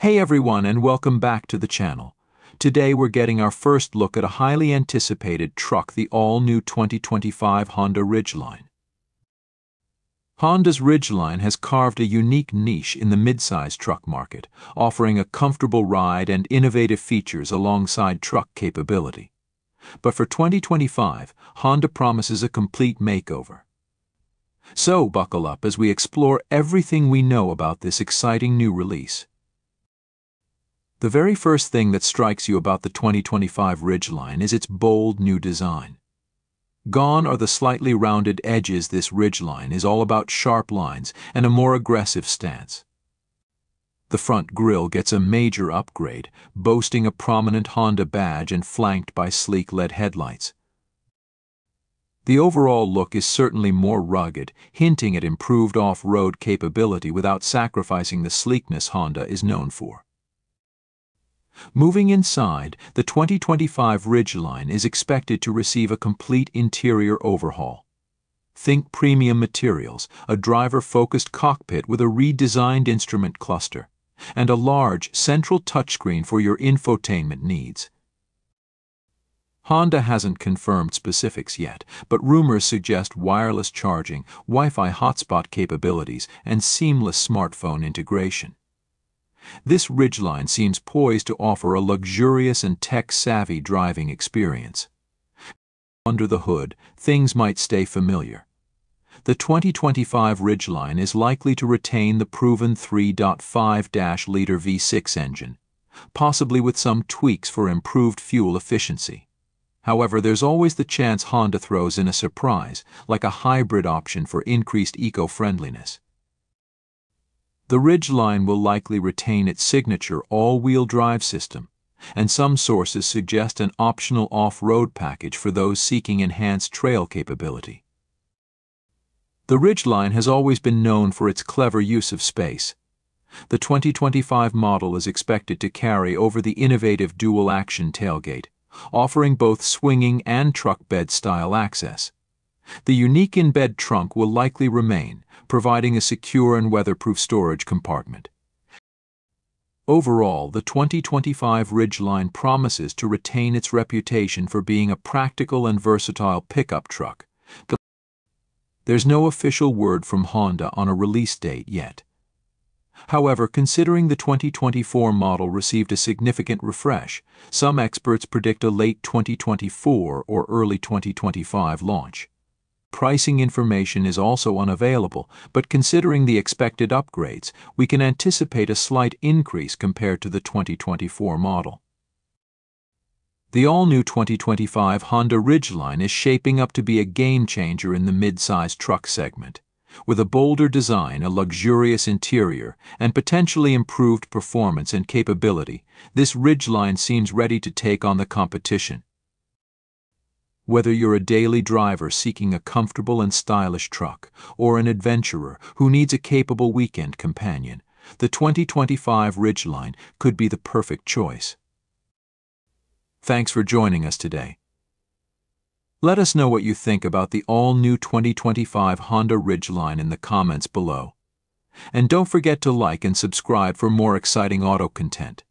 Hey everyone and welcome back to the channel. Today we're getting our first look at a highly anticipated truck, the all-new 2025 Honda Ridgeline. Honda's Ridgeline has carved a unique niche in the midsize truck market, offering a comfortable ride and innovative features alongside truck capability. But for 2025, Honda promises a complete makeover. So buckle up as we explore everything we know about this exciting new release. The very first thing that strikes you about the 2025 Ridgeline is its bold new design. Gone are the slightly rounded edges this Ridgeline is all about sharp lines and a more aggressive stance. The front grille gets a major upgrade, boasting a prominent Honda badge and flanked by sleek LED headlights. The overall look is certainly more rugged, hinting at improved off-road capability without sacrificing the sleekness Honda is known for. Moving inside, the 2025 Ridgeline is expected to receive a complete interior overhaul. Think premium materials, a driver-focused cockpit with a redesigned instrument cluster, and a large central touchscreen for your infotainment needs. Honda hasn't confirmed specifics yet, but rumors suggest wireless charging, Wi-Fi hotspot capabilities, and seamless smartphone integration. This Ridgeline seems poised to offer a luxurious and tech-savvy driving experience. Under the hood, things might stay familiar. The 2025 Ridgeline is likely to retain the proven 3.5-liter V6 engine, possibly with some tweaks for improved fuel efficiency. However, there's always the chance Honda throws in a surprise, like a hybrid option for increased eco-friendliness. The Ridgeline will likely retain its signature all-wheel drive system, and some sources suggest an optional off-road package for those seeking enhanced trail capability. The Ridgeline has always been known for its clever use of space. The 2025 model is expected to carry over the innovative dual-action tailgate, offering both swinging and truck bed style access. The unique in-bed trunk will likely remain, providing a secure and weatherproof storage compartment. Overall, the 2025 Ridgeline promises to retain its reputation for being a practical and versatile pickup truck. There's no official word from Honda on a release date yet. However, considering the 2024 model received a significant refresh, some experts predict a late 2024 or early 2025 launch. Pricing information is also unavailable, but considering the expected upgrades, we can anticipate a slight increase compared to the 2024 model. The all-new 2025 Honda Ridgeline is shaping up to be a game-changer in the mid-size truck segment. With a bolder design, a luxurious interior, and potentially improved performance and capability, this Ridgeline seems ready to take on the competition. Whether you're a daily driver seeking a comfortable and stylish truck, or an adventurer who needs a capable weekend companion, the 2025 Ridgeline could be the perfect choice. Thanks for joining us today. Let us know what you think about the all-new 2025 Honda Ridgeline in the comments below. And don't forget to like and subscribe for more exciting auto content.